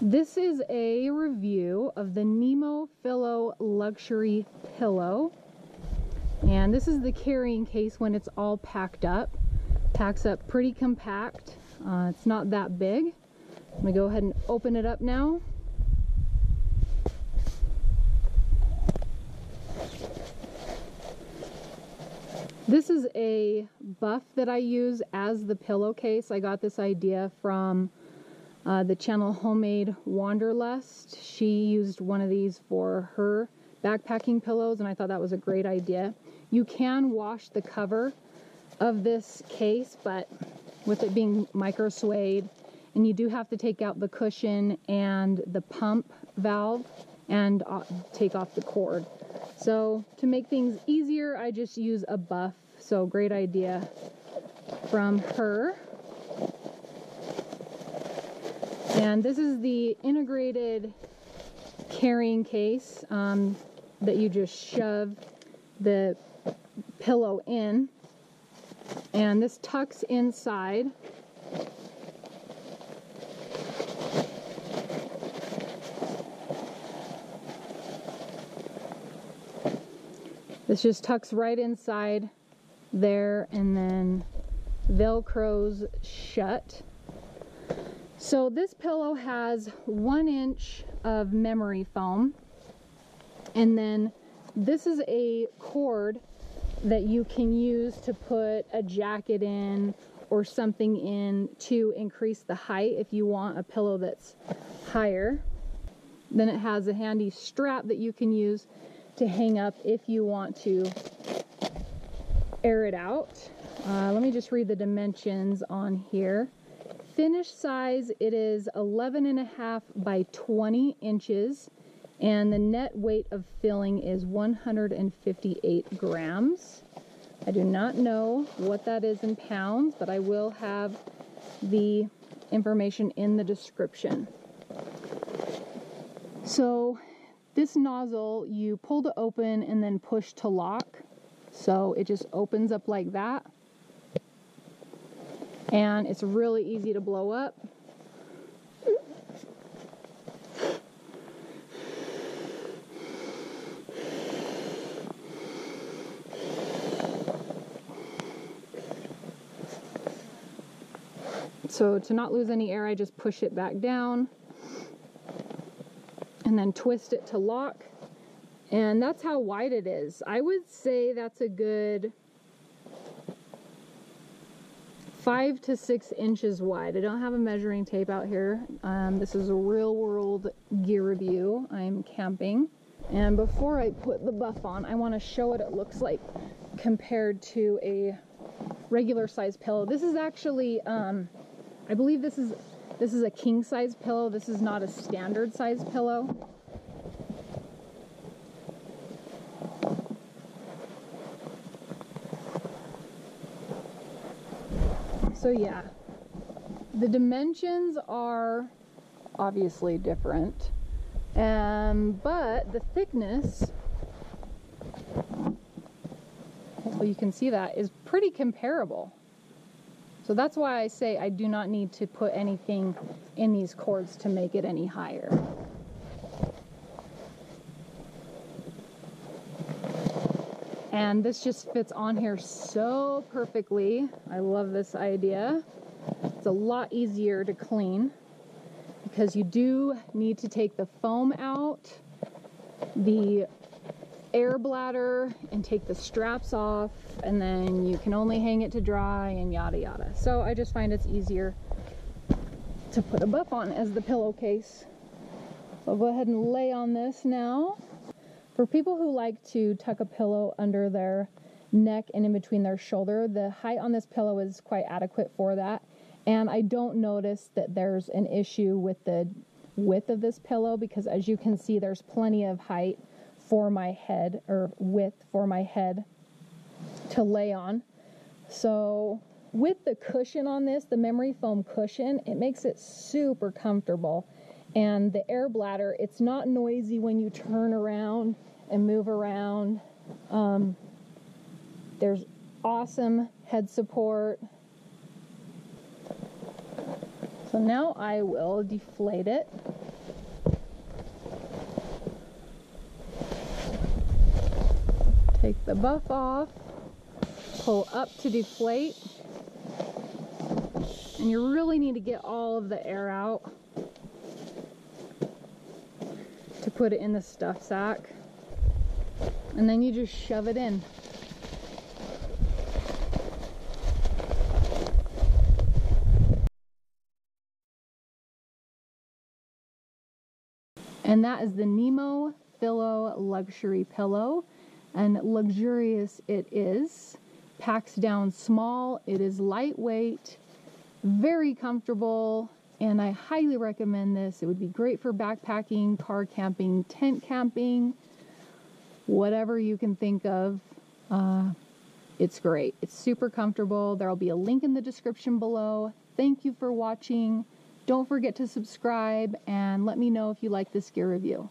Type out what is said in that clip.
This is a review of the Nemo Fillo Luxury Pillow. And this is the carrying case when it's all packed up. Packs up pretty compact. Uh, it's not that big. I'm gonna go ahead and open it up now. This is a buff that I use as the pillowcase. I got this idea from uh, the channel Homemade Wanderlust. She used one of these for her backpacking pillows and I thought that was a great idea. You can wash the cover of this case, but with it being micro suede, and you do have to take out the cushion and the pump valve and uh, take off the cord. So to make things easier, I just use a buff. So great idea from her. And this is the integrated carrying case um, that you just shove the pillow in. And this tucks inside. This just tucks right inside there and then velcros shut. So this pillow has one inch of memory foam and then this is a cord that you can use to put a jacket in or something in to increase the height if you want a pillow that's higher. Then it has a handy strap that you can use to hang up if you want to air it out. Uh, let me just read the dimensions on here. Finished size, it is 11 and a half by 20 inches and the net weight of filling is 158 grams. I do not know what that is in pounds, but I will have the information in the description. So this nozzle, you pull to open and then push to lock. So it just opens up like that. And it's really easy to blow up. So to not lose any air, I just push it back down and then twist it to lock. And that's how wide it is. I would say that's a good five to six inches wide. I don't have a measuring tape out here. Um, this is a real world gear review. I'm camping. And before I put the buff on, I want to show what it looks like compared to a regular size pillow. This is actually, um, I believe this is this is a king size pillow. This is not a standard size pillow. So yeah, the dimensions are obviously different, um, but the thickness, hopefully you can see that, is pretty comparable. So that's why I say I do not need to put anything in these cords to make it any higher. And this just fits on here so perfectly. I love this idea. It's a lot easier to clean because you do need to take the foam out, the air bladder, and take the straps off, and then you can only hang it to dry and yada yada. So I just find it's easier to put a buff on as the pillowcase. So I'll go ahead and lay on this now. For people who like to tuck a pillow under their neck and in between their shoulder, the height on this pillow is quite adequate for that. And I don't notice that there's an issue with the width of this pillow because as you can see, there's plenty of height for my head or width for my head to lay on. So with the cushion on this, the memory foam cushion, it makes it super comfortable and the air bladder, it's not noisy when you turn around and move around. Um, there's awesome head support. So now I will deflate it. Take the buff off, pull up to deflate. And you really need to get all of the air out. Put it in the stuff sack. And then you just shove it in. And that is the Nemo Fillo Luxury Pillow. And luxurious it is. Packs down small. It is lightweight, very comfortable, and I highly recommend this. It would be great for backpacking, car camping, tent camping, whatever you can think of. Uh, it's great. It's super comfortable. There'll be a link in the description below. Thank you for watching. Don't forget to subscribe and let me know if you like this gear review.